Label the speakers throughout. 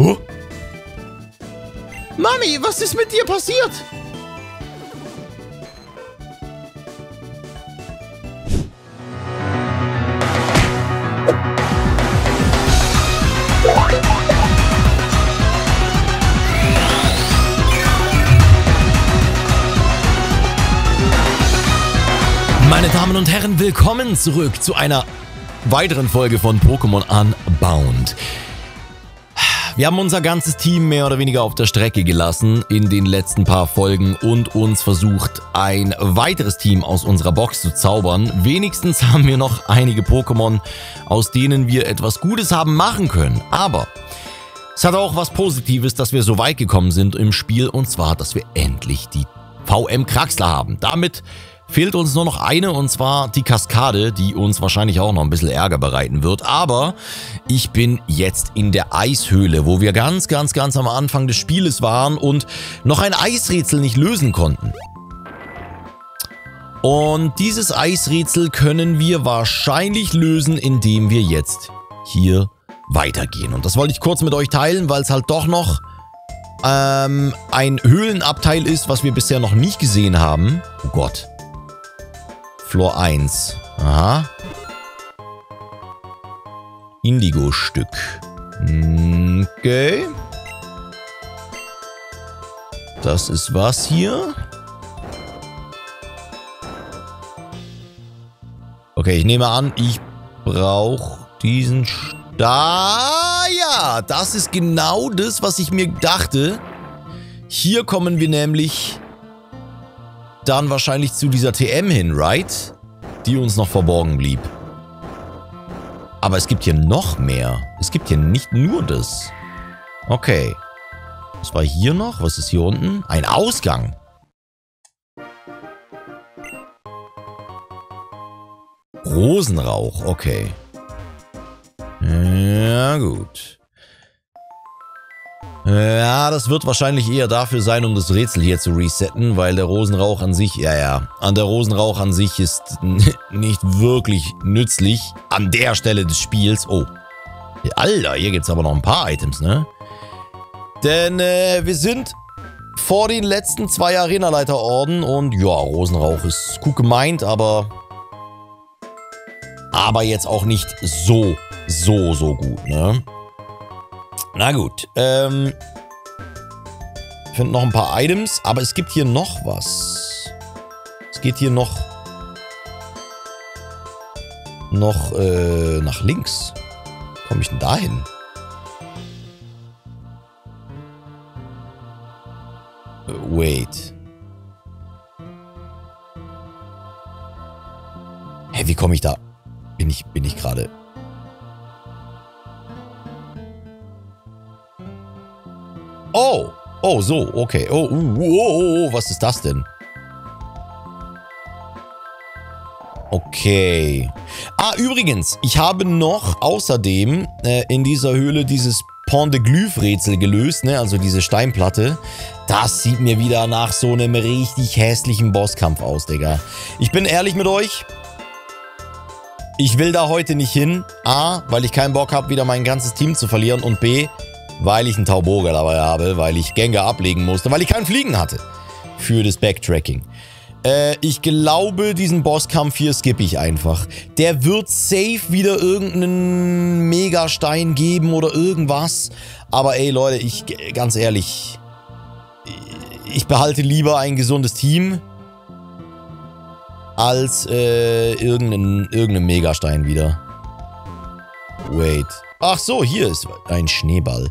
Speaker 1: Oh. Mami, was ist mit dir passiert? Meine Damen und Herren, willkommen zurück zu einer weiteren Folge von Pokémon Unbound. Wir haben unser ganzes Team mehr oder weniger auf der Strecke gelassen in den letzten paar Folgen und uns versucht, ein weiteres Team aus unserer Box zu zaubern. Wenigstens haben wir noch einige Pokémon, aus denen wir etwas Gutes haben machen können. Aber es hat auch was Positives, dass wir so weit gekommen sind im Spiel und zwar, dass wir endlich die VM Kraxler haben. Damit fehlt uns nur noch eine und zwar die Kaskade, die uns wahrscheinlich auch noch ein bisschen Ärger bereiten wird. Aber ich bin jetzt in der Eishöhle, wo wir ganz, ganz, ganz am Anfang des Spieles waren und noch ein Eisrätsel nicht lösen konnten. Und dieses Eisrätsel können wir wahrscheinlich lösen, indem wir jetzt hier weitergehen. Und das wollte ich kurz mit euch teilen, weil es halt doch noch ähm, ein Höhlenabteil ist, was wir bisher noch nicht gesehen haben. Oh Gott. Floor 1. Aha. Indigo-Stück. Okay. Das ist was hier? Okay, ich nehme an, ich brauche diesen... Da, ja, das ist genau das, was ich mir dachte. Hier kommen wir nämlich dann wahrscheinlich zu dieser TM hin, right? Die uns noch verborgen blieb. Aber es gibt hier noch mehr. Es gibt hier nicht nur das. Okay. Was war hier noch? Was ist hier unten? Ein Ausgang. Rosenrauch, okay. Ja, gut. Ja, das wird wahrscheinlich eher dafür sein, um das Rätsel hier zu resetten, weil der Rosenrauch an sich, ja, ja, an der Rosenrauch an sich ist nicht wirklich nützlich an der Stelle des Spiels. Oh, Alter, hier gibt es aber noch ein paar Items, ne? Denn äh, wir sind vor den letzten zwei Arenaleiterorden und ja, Rosenrauch ist gut gemeint, aber aber jetzt auch nicht so, so, so gut, ne? Na gut. Ähm, ich finde noch ein paar Items, aber es gibt hier noch was. Es geht hier noch noch äh, nach links. Komme ich denn da hin? Wait. Hä, wie komme ich da? Bin ich, bin ich gerade... Oh, oh, so, okay. Oh, uh, oh, oh, oh, was ist das denn? Okay. Ah, übrigens, ich habe noch außerdem äh, in dieser Höhle dieses Pont de Glyph-Rätsel gelöst, ne? Also diese Steinplatte. Das sieht mir wieder nach so einem richtig hässlichen Bosskampf aus, Digga. Ich bin ehrlich mit euch. Ich will da heute nicht hin. A, weil ich keinen Bock habe, wieder mein ganzes Team zu verlieren. Und B, weil ich einen Tauboga dabei habe, weil ich Gengar ablegen musste, weil ich keinen Fliegen hatte für das Backtracking. Äh, ich glaube, diesen Bosskampf hier skippe ich einfach. Der wird safe wieder irgendeinen Megastein geben oder irgendwas. Aber ey, Leute, ich, ganz ehrlich, ich behalte lieber ein gesundes Team als äh, irgendeinen, irgendeinen Megastein wieder. Wait. Ach so, hier ist ein Schneeball.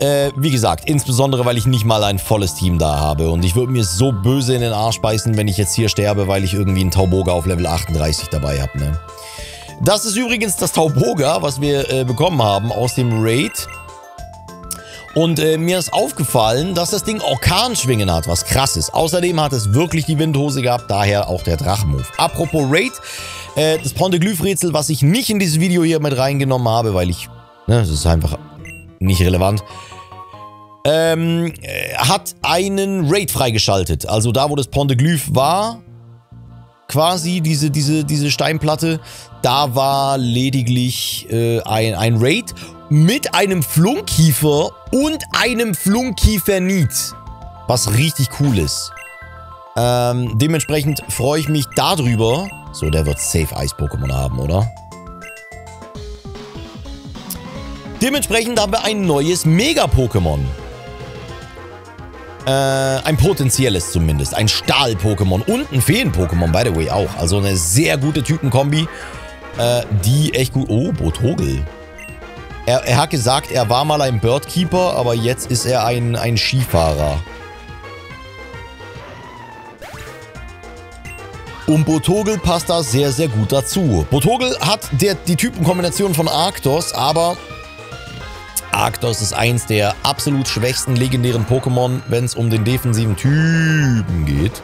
Speaker 1: Äh, wie gesagt, insbesondere, weil ich nicht mal ein volles Team da habe. Und ich würde mir so böse in den Arsch beißen, wenn ich jetzt hier sterbe, weil ich irgendwie einen Tauboga auf Level 38 dabei habe, ne? Das ist übrigens das Tauboga, was wir äh, bekommen haben aus dem Raid. Und äh, mir ist aufgefallen, dass das Ding Orkanschwingen hat, was krass ist. Außerdem hat es wirklich die Windhose gehabt, daher auch der Drachenmove. Apropos Raid, äh, das Ponteglyph-Rätsel, was ich nicht in dieses Video hier mit reingenommen habe, weil ich, ne, das ist einfach nicht relevant, ähm, äh, hat einen Raid freigeschaltet. Also da, wo das Ponteglyph war, quasi, diese, diese, diese Steinplatte. Da war lediglich äh, ein, ein Raid mit einem Flunkiefer und einem Flunkiefernit. Was richtig cool ist. Ähm, dementsprechend freue ich mich darüber. So, der wird safe Eis-Pokémon haben, oder? Dementsprechend haben wir ein neues Mega-Pokémon. Äh, ein potenzielles zumindest. Ein Stahl-Pokémon und ein Feen-Pokémon, by the way, auch. Also eine sehr gute Typenkombi, äh, die echt gut... Oh, Botogel. Er, er, hat gesagt, er war mal ein Birdkeeper, aber jetzt ist er ein, ein Skifahrer. Und Botogel passt da sehr, sehr gut dazu. Botogel hat der, die Typenkombination von Arctos, aber Arctos ist eins der absolut schwächsten legendären Pokémon, wenn es um den defensiven Typen geht.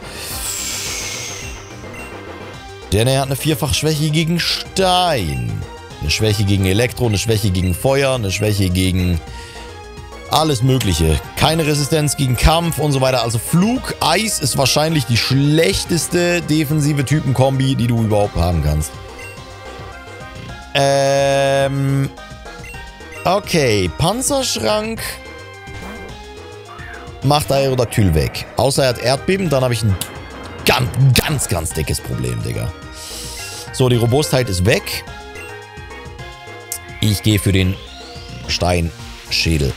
Speaker 1: Denn er hat eine Vierfach-Schwäche gegen Stein. Eine Schwäche gegen Elektro, eine Schwäche gegen Feuer, eine Schwäche gegen alles mögliche. Keine Resistenz gegen Kampf und so weiter. Also Flug, Eis ist wahrscheinlich die schlechteste defensive Typenkombi, die du überhaupt haben kannst. Ähm, Okay, Panzerschrank macht Aerodactyl weg. Außer er hat Erdbeben, dann habe ich ein ganz, ganz, ganz dickes Problem, Digga. So, die Robustheit ist weg. Ich gehe für den Steinschädel.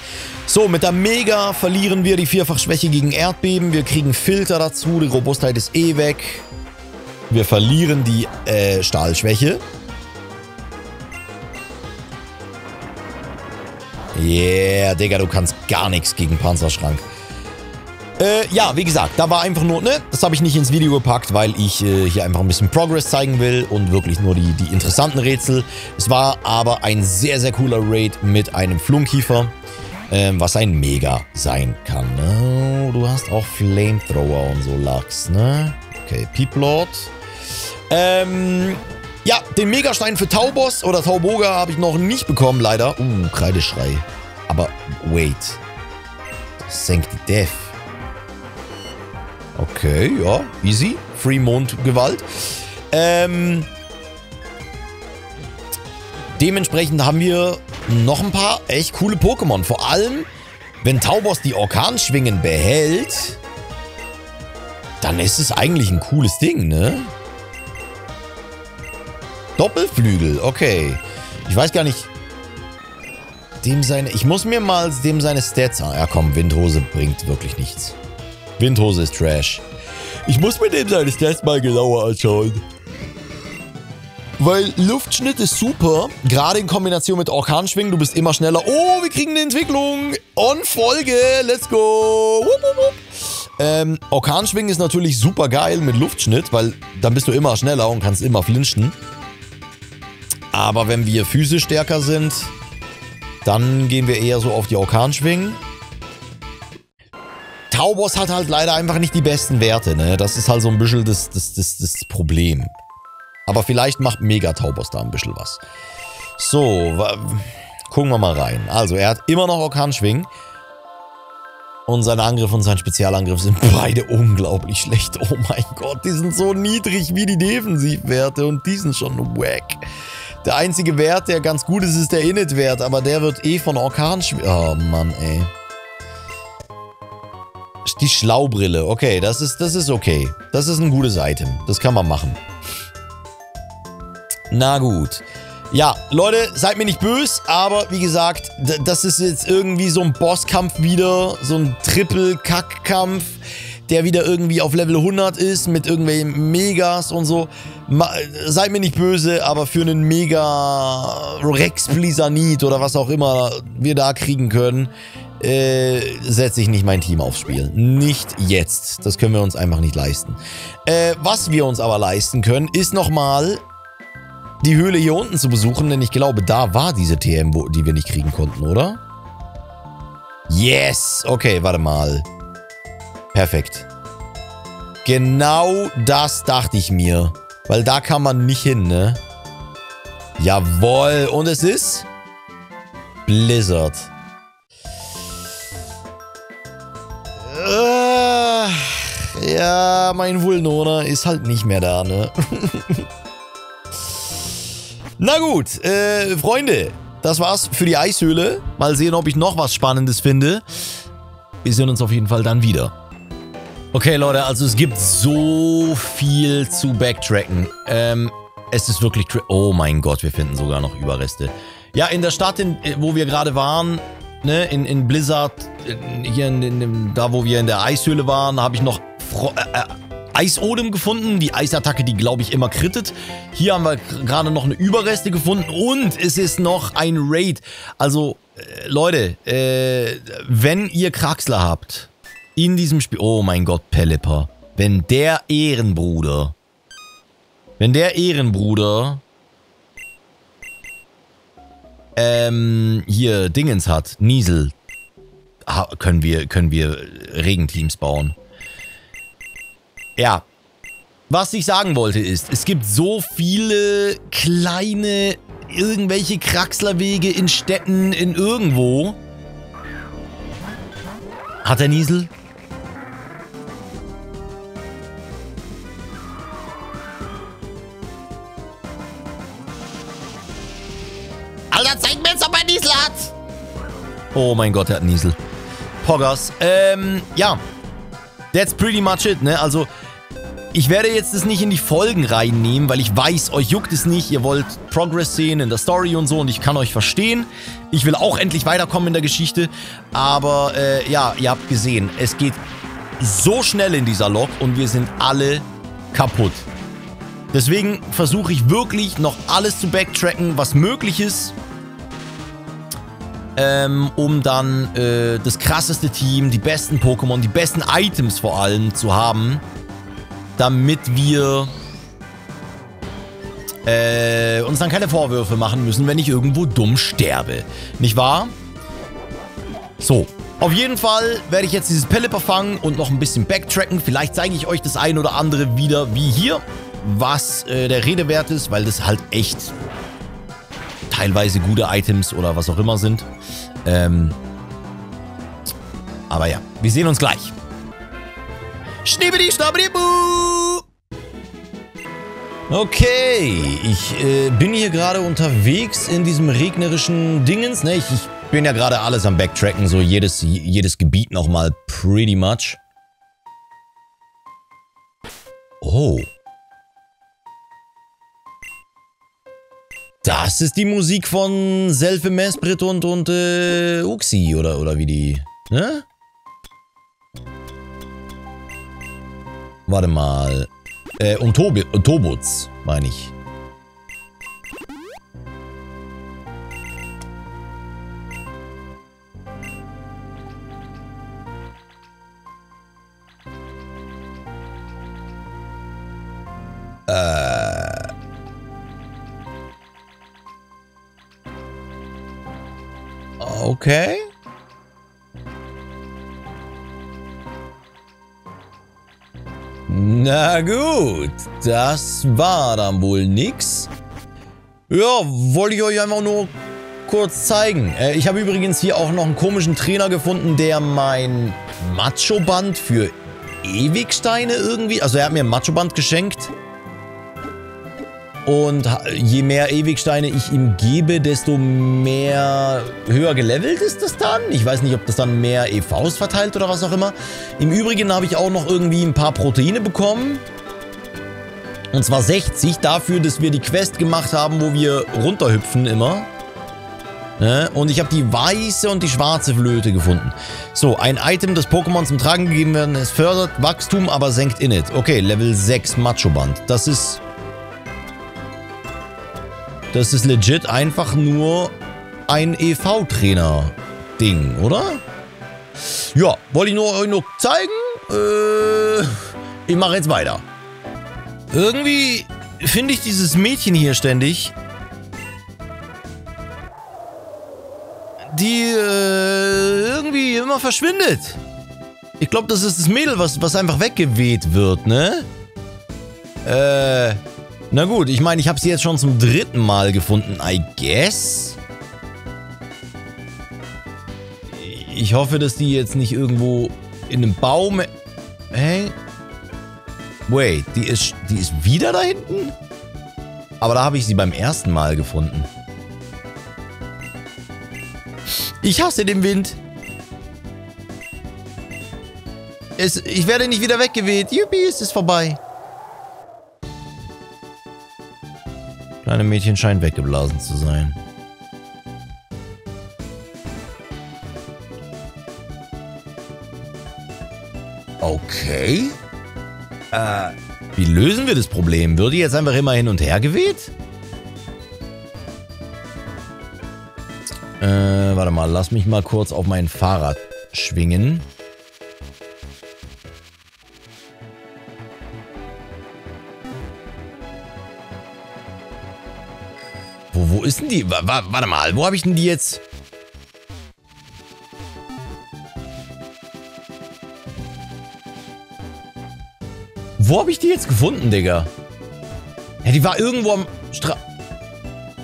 Speaker 1: So, mit der Mega verlieren wir die Vierfachschwäche gegen Erdbeben. Wir kriegen Filter dazu. Die Robustheit ist eh weg. Wir verlieren die äh, Stahlschwäche. Yeah, Digga, du kannst gar nichts gegen Panzerschrank. Äh, ja, wie gesagt, da war einfach nur, ne, das habe ich nicht ins Video gepackt, weil ich äh, hier einfach ein bisschen Progress zeigen will und wirklich nur die, die interessanten Rätsel. Es war aber ein sehr, sehr cooler Raid mit einem Flunkiefer, äh, was ein Mega sein kann, ne? Du hast auch Flamethrower und so Lachs, ne? Okay, Peeplord. Ähm, ja, den Megastein für Taubos oder Tauboga habe ich noch nicht bekommen, leider. Uh, Kreideschrei. Aber wait. Das senkt die Def. Okay, ja, easy. Free Mondgewalt. Ähm, dementsprechend haben wir noch ein paar echt coole Pokémon. Vor allem, wenn Taubos die Orkanschwingen behält, dann ist es eigentlich ein cooles Ding, ne? Doppelflügel, okay. Ich weiß gar nicht. Dem seine... Ich muss mir mal dem seine Stats... ja komm, Windhose bringt wirklich nichts. Windhose ist Trash. Ich muss mir dem seine Stats mal genauer anschauen. Weil Luftschnitt ist super. Gerade in Kombination mit Orkanschwingen. Du bist immer schneller. Oh, wir kriegen eine Entwicklung. On Folge. Let's go. Wupp, wupp, wupp. Ähm, Orkanschwingen ist natürlich super geil mit Luftschnitt, weil dann bist du immer schneller und kannst immer flinchen. Aber wenn wir physisch stärker sind, dann gehen wir eher so auf die Orkanschwingen. Taubos hat halt leider einfach nicht die besten Werte, ne? Das ist halt so ein bisschen das, das, das, das Problem. Aber vielleicht macht Mega Taubos da ein bisschen was. So, gucken wir mal rein. Also, er hat immer noch Orkanschwingen. Und sein Angriff und sein Spezialangriff sind beide unglaublich schlecht. Oh mein Gott, die sind so niedrig wie die Defensivwerte und die sind schon wack. Der einzige Wert, der ganz gut ist, ist der Init-Wert, aber der wird eh von Orkan... Oh Mann, ey. Die Schlaubrille. Okay, das ist, das ist okay. Das ist ein gutes Item. Das kann man machen. Na gut. Ja, Leute, seid mir nicht böse, aber wie gesagt, das ist jetzt irgendwie so ein Bosskampf wieder, so ein Triple-Kackkampf der wieder irgendwie auf Level 100 ist mit irgendwelchen Megas und so. seid mir nicht böse, aber für einen Mega Rex Blizzanit oder was auch immer wir da kriegen können, äh, setze ich nicht mein Team aufs Spiel. Nicht jetzt. Das können wir uns einfach nicht leisten. Äh, was wir uns aber leisten können, ist nochmal die Höhle hier unten zu besuchen, denn ich glaube, da war diese TM, die wir nicht kriegen konnten, oder? Yes! Okay, warte mal. Perfekt. Genau das dachte ich mir. Weil da kann man nicht hin, ne? Jawoll. Und es ist? Blizzard. Ja, mein Vulnona ist halt nicht mehr da, ne? Na gut, äh, Freunde, das war's für die Eishöhle. Mal sehen, ob ich noch was Spannendes finde. Wir sehen uns auf jeden Fall dann wieder. Okay, Leute, also es gibt so viel zu backtracken. Ähm, es ist wirklich... Oh mein Gott, wir finden sogar noch Überreste. Ja, in der Stadt, in, wo wir gerade waren, ne, in, in Blizzard, in, hier in, in, da wo wir in der Eishöhle waren, habe ich noch Fro äh, äh, Eisodem gefunden. Die Eisattacke, die glaube ich immer krittet. Hier haben wir gerade noch eine Überreste gefunden und es ist noch ein Raid. Also, äh, Leute, äh, wenn ihr Kraxler habt in diesem Spiel... Oh mein Gott, Pelipper. Wenn der Ehrenbruder... Wenn der Ehrenbruder ähm, hier Dingens hat, Niesel, können wir, können wir Regenteams bauen. Ja. Was ich sagen wollte ist, es gibt so viele kleine irgendwelche Kraxlerwege in Städten, in irgendwo. Hat der Niesel? Alter, zeig mir jetzt, ob er Niesel hat! Oh mein Gott, er hat Niesel. Poggers. Ähm, ja. That's pretty much it, ne? Also, ich werde jetzt das nicht in die Folgen reinnehmen, weil ich weiß, euch juckt es nicht. Ihr wollt Progress sehen in der Story und so und ich kann euch verstehen. Ich will auch endlich weiterkommen in der Geschichte. Aber äh, ja, ihr habt gesehen, es geht so schnell in dieser Lok und wir sind alle kaputt. Deswegen versuche ich wirklich noch alles zu backtracken, was möglich ist. Ähm, um dann äh, das krasseste Team, die besten Pokémon, die besten Items vor allem zu haben damit wir äh, uns dann keine Vorwürfe machen müssen, wenn ich irgendwo dumm sterbe. Nicht wahr? So, auf jeden Fall werde ich jetzt dieses Pelipper fangen und noch ein bisschen backtracken. Vielleicht zeige ich euch das ein oder andere wieder wie hier, was äh, der Rede wert ist, weil das halt echt teilweise gute Items oder was auch immer sind. Ähm, aber ja, wir sehen uns gleich. Schnibbidi, schnabbidi, buh! Okay, ich äh, bin hier gerade unterwegs in diesem regnerischen Dingens. Ne? Ich, ich bin ja gerade alles am Backtracken, so jedes, jedes Gebiet nochmal pretty much. Oh. Das ist die Musik von Selfe Mesprit und, und äh, Uxi, oder, oder wie die, ne? Warte mal. Äh, und Tobi und Tobuts, meine ich. Äh. Okay. Na gut, das war dann wohl nix. Ja, wollte ich euch einfach nur kurz zeigen. Äh, ich habe übrigens hier auch noch einen komischen Trainer gefunden, der mein Macho-Band für Ewigsteine irgendwie... Also er hat mir ein Macho-Band geschenkt. Und je mehr Ewigsteine ich ihm gebe, desto mehr höher gelevelt ist das dann. Ich weiß nicht, ob das dann mehr EVs verteilt oder was auch immer. Im Übrigen habe ich auch noch irgendwie ein paar Proteine bekommen. Und zwar 60 dafür, dass wir die Quest gemacht haben, wo wir runterhüpfen immer. Ne? Und ich habe die weiße und die schwarze Flöte gefunden. So, ein Item, das Pokémon zum Tragen gegeben werden. Es fördert Wachstum, aber senkt Init. Okay, Level 6 Macho-Band. Das ist das ist legit einfach nur ein EV-Trainer-Ding, oder? Ja, wollte ich nur euch noch zeigen. Äh, ich mache jetzt weiter. Irgendwie finde ich dieses Mädchen hier ständig. Die äh, irgendwie immer verschwindet. Ich glaube, das ist das Mädel, was, was einfach weggeweht wird, ne? Äh... Na gut, ich meine, ich habe sie jetzt schon zum dritten Mal gefunden, I guess. Ich hoffe, dass die jetzt nicht irgendwo in einem Baum... Hä? Wait, die ist, die ist wieder da hinten? Aber da habe ich sie beim ersten Mal gefunden. Ich hasse den Wind. Es, ich werde nicht wieder weggeweht. Juppie, es ist vorbei. Kleine Mädchen scheint weggeblasen zu sein. Okay. Äh, wie lösen wir das Problem? Würde jetzt einfach immer hin und her geweht? Äh, warte mal, lass mich mal kurz auf mein Fahrrad schwingen. Wo, wo ist denn die? W warte mal, wo habe ich denn die jetzt? Wo habe ich die jetzt gefunden, Digga? Ja, die war irgendwo am Stra...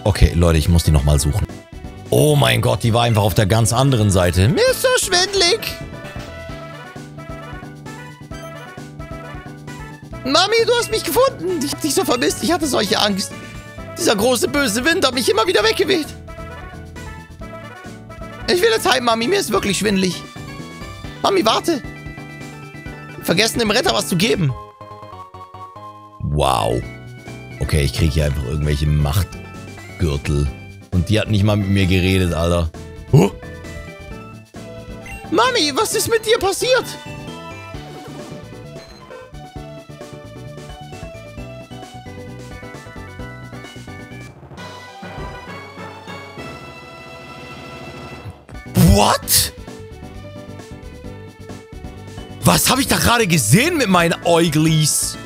Speaker 1: Okay, Leute, ich muss die nochmal suchen. Oh mein Gott, die war einfach auf der ganz anderen Seite. So schwindlig. Mami, du hast mich gefunden. Dich so vermisst. Ich hatte solche Angst. Dieser große böse Wind hat mich immer wieder weggeweht. Ich will jetzt heim, Mami. Mir ist wirklich schwindlig. Mami, warte. Vergessen dem Retter was zu geben. Wow. Okay, ich kriege hier einfach irgendwelche Machtgürtel. Und die hat nicht mal mit mir geredet, Alter. Huh? Mami, was ist mit dir passiert? What? Was habe ich da gerade gesehen mit meinen Äuglis?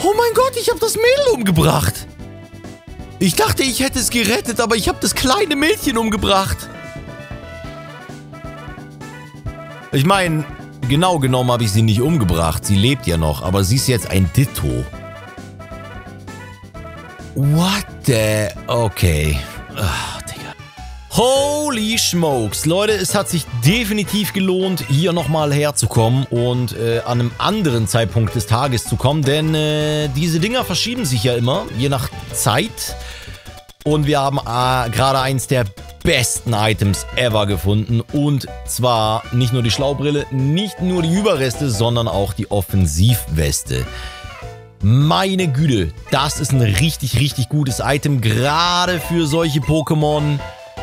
Speaker 1: Oh mein Gott, ich habe das Mädel umgebracht. Ich dachte, ich hätte es gerettet, aber ich habe das kleine Mädchen umgebracht. Ich meine, genau genommen habe ich sie nicht umgebracht. Sie lebt ja noch, aber sie ist jetzt ein Ditto. What the... Okay. Ugh. Holy smokes. Leute, es hat sich definitiv gelohnt, hier nochmal herzukommen und äh, an einem anderen Zeitpunkt des Tages zu kommen, denn äh, diese Dinger verschieben sich ja immer, je nach Zeit. Und wir haben äh, gerade eins der besten Items ever gefunden. Und zwar nicht nur die Schlaubrille, nicht nur die Überreste, sondern auch die Offensivweste. Meine Güte, das ist ein richtig, richtig gutes Item, gerade für solche Pokémon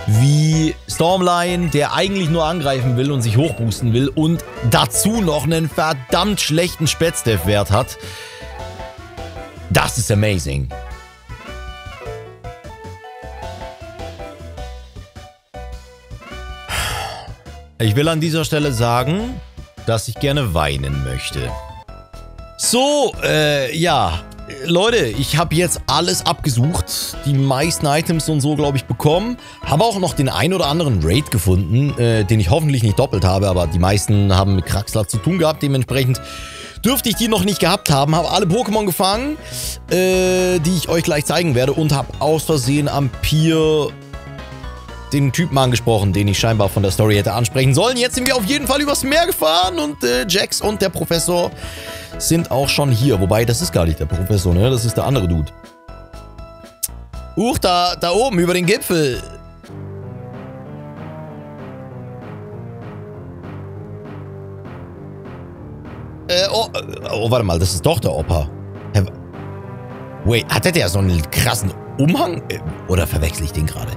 Speaker 1: wie Stormline, der eigentlich nur angreifen will und sich hochboosten will und dazu noch einen verdammt schlechten Spätstef-Wert hat. Das ist amazing. Ich will an dieser Stelle sagen, dass ich gerne weinen möchte. So, äh, ja, Leute, ich habe jetzt alles abgesucht, die meisten Items und so, glaube ich, bekommen. Habe auch noch den ein oder anderen Raid gefunden, äh, den ich hoffentlich nicht doppelt habe, aber die meisten haben mit Kraxler zu tun gehabt. Dementsprechend dürfte ich die noch nicht gehabt haben. Habe alle Pokémon gefangen, äh, die ich euch gleich zeigen werde und habe aus Versehen am Pier den Typen angesprochen, den ich scheinbar von der Story hätte ansprechen sollen. Jetzt sind wir auf jeden Fall übers Meer gefahren und äh, Jax und der Professor sind auch schon hier. Wobei, das ist gar nicht der Professor, ne? Das ist der andere Dude. Uch, da, da oben, über den Gipfel. Äh, oh, äh, oh, warte mal, das ist doch der Opa. Wait, hat der so einen krassen Umhang? Äh, oder verwechsel ich den gerade?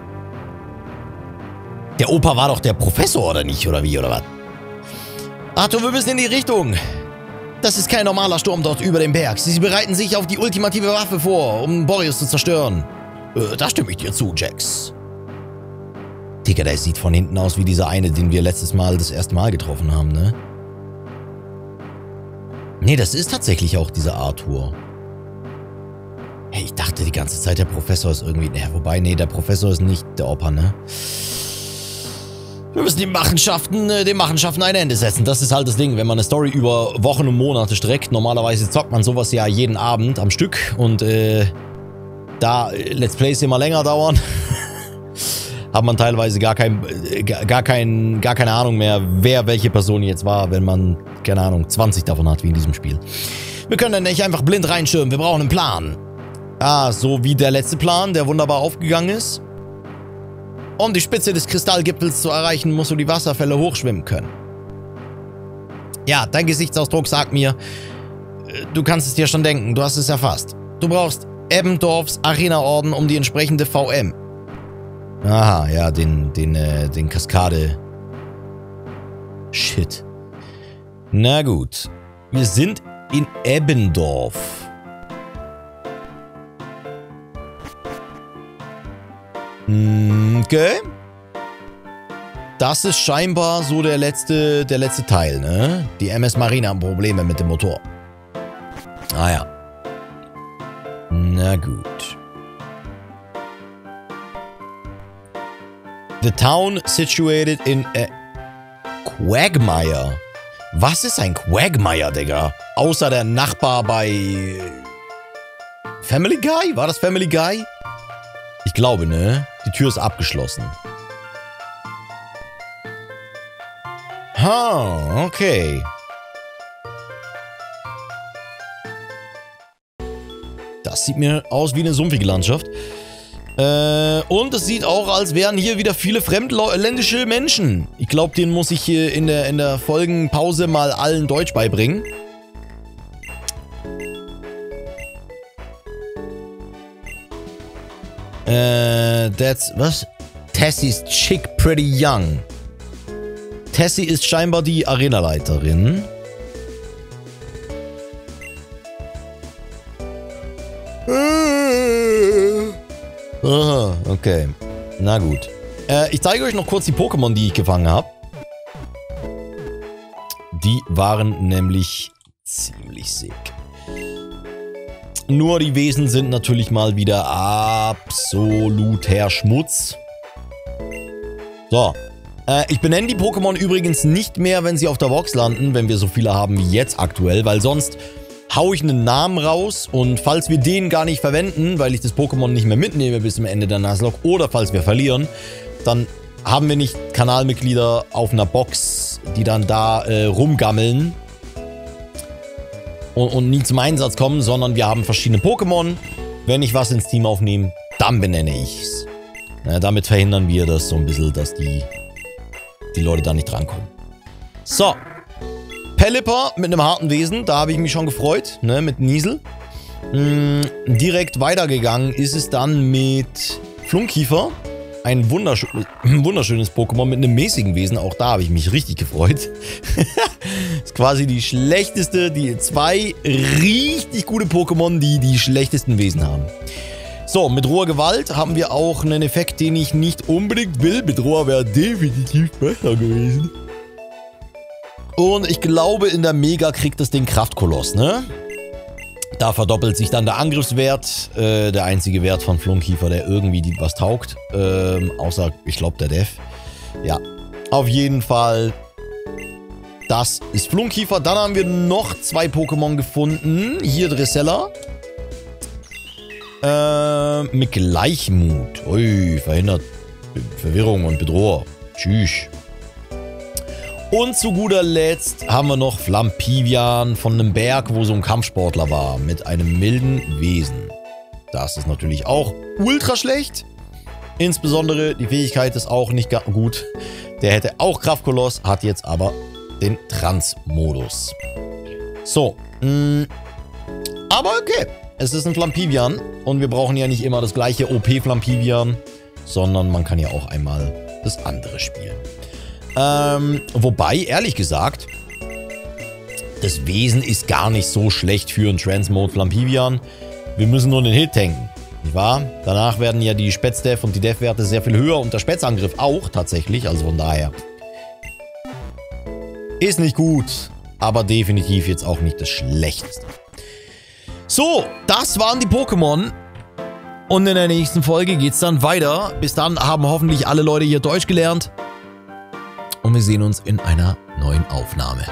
Speaker 1: Der Opa war doch der Professor, oder nicht? Oder wie, oder was? Arthur, wir müssen in die Richtung. Das ist kein normaler Sturm dort über dem Berg. Sie bereiten sich auf die ultimative Waffe vor, um Boreas zu zerstören. Äh, da stimme ich dir zu, Jax. Digga, der sieht von hinten aus wie dieser eine, den wir letztes Mal das erste Mal getroffen haben, ne? Nee, das ist tatsächlich auch dieser Arthur. Hey, ich dachte die ganze Zeit, der Professor ist irgendwie... Naja, wobei, nee, der Professor ist nicht der Opa, ne? Wir müssen die Machenschaften, äh, den Machenschaften ein Ende setzen. Das ist halt das Ding, wenn man eine Story über Wochen und Monate streckt. Normalerweise zockt man sowas ja jeden Abend am Stück und äh, da Let's Plays immer länger dauern, hat man teilweise gar, kein, äh, gar, kein, gar keine Ahnung mehr, wer welche Person jetzt war, wenn man, keine Ahnung, 20 davon hat, wie in diesem Spiel. Wir können dann nicht einfach blind reinschirmen, wir brauchen einen Plan. Ah, so wie der letzte Plan, der wunderbar aufgegangen ist. Um die Spitze des Kristallgipfels zu erreichen, musst du die Wasserfälle hochschwimmen können. Ja, dein Gesichtsausdruck sagt mir, äh, du kannst es dir schon denken, du hast es erfasst. Du brauchst Ebbendorfs Arena-Orden um die entsprechende VM. Aha, ja, den, den, äh, den Kaskade. Shit. Na gut. Wir sind in Ebbendorf. Okay. Das ist scheinbar so der letzte, der letzte Teil, ne? Die MS Marine haben Probleme mit dem Motor. Ah ja. Na gut. The town situated in a Quagmire. Was ist ein Quagmire, Digga? Außer der Nachbar bei Family Guy? War das Family Guy? Ich glaube, ne? Die Tür ist abgeschlossen. Ha, okay. Das sieht mir aus wie eine sumpfige Landschaft. Äh, und es sieht auch, als wären hier wieder viele fremdländische Menschen. Ich glaube, denen muss ich hier in der, in der Folgenpause mal allen Deutsch beibringen. Äh, that's, was? Tessie's chick pretty young. Tessie ist scheinbar die Arenaleiterin. Aha, okay. Na gut. Äh, ich zeige euch noch kurz die Pokémon, die ich gefangen habe. Die waren nämlich ziemlich sick. Nur die Wesen sind natürlich mal wieder absoluter Schmutz. So. Äh, ich benenne die Pokémon übrigens nicht mehr, wenn sie auf der Box landen, wenn wir so viele haben wie jetzt aktuell, weil sonst haue ich einen Namen raus und falls wir den gar nicht verwenden, weil ich das Pokémon nicht mehr mitnehme bis zum Ende der Nuzlocke oder falls wir verlieren, dann haben wir nicht Kanalmitglieder auf einer Box, die dann da äh, rumgammeln und, und nie zum Einsatz kommen, sondern wir haben verschiedene Pokémon. Wenn ich was ins Team aufnehme, dann benenne ich es. Ja, damit verhindern wir das so ein bisschen, dass die, die Leute da nicht drankommen. So, Pelipper mit einem harten Wesen, da habe ich mich schon gefreut, ne, mit Niesel. Mm, direkt weitergegangen ist es dann mit Flunkiefer. Ein wunderschö wunderschönes Pokémon mit einem mäßigen Wesen. Auch da habe ich mich richtig gefreut. ist quasi die schlechteste, die zwei richtig gute Pokémon, die die schlechtesten Wesen haben. So, mit roher Gewalt haben wir auch einen Effekt, den ich nicht unbedingt will. Mit roher wäre definitiv besser gewesen. Und ich glaube, in der Mega kriegt das Ding Kraftkoloss, ne? Da verdoppelt sich dann der Angriffswert. Äh, der einzige Wert von Flunkiefer, der irgendwie die, was taugt. Ähm, außer, ich glaube, der Def. Ja. Auf jeden Fall. Das ist Flunkiefer. Dann haben wir noch zwei Pokémon gefunden. Hier Dressella. Äh, mit Gleichmut. Ui, verhindert Verwirrung und Bedrohung. Tschüss. Und zu guter Letzt haben wir noch Flampivian von einem Berg, wo so ein Kampfsportler war, mit einem milden Wesen. Das ist natürlich auch ultra schlecht. Insbesondere die Fähigkeit ist auch nicht gut. Der hätte auch Kraftkoloss, hat jetzt aber den Trans-Modus. So. Mh, mm, aber okay. Es ist ein Flampivian und wir brauchen ja nicht immer das gleiche OP-Flampivian, sondern man kann ja auch einmal das andere spielen. Ähm, wobei, ehrlich gesagt, das Wesen ist gar nicht so schlecht für einen Transmode Flampivian. Wir müssen nur den Hit tanken. Nicht wahr? Danach werden ja die Spätzdef und die Def-Werte sehr viel höher und der Spätzangriff auch tatsächlich. Also von daher. Ist nicht gut, aber definitiv jetzt auch nicht das Schlechteste. So, das waren die Pokémon. Und in der nächsten Folge geht es dann weiter. Bis dann haben hoffentlich alle Leute hier Deutsch gelernt und wir sehen uns in einer neuen Aufnahme.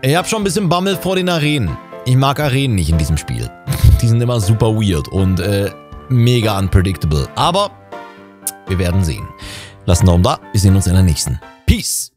Speaker 1: Ich habe schon ein bisschen Bammel vor den Arenen. Ich mag Arenen nicht in diesem Spiel. Die sind immer super weird und äh, mega unpredictable. Aber wir werden sehen. Lasst einen Daumen da. Wir sehen uns in der nächsten. Peace.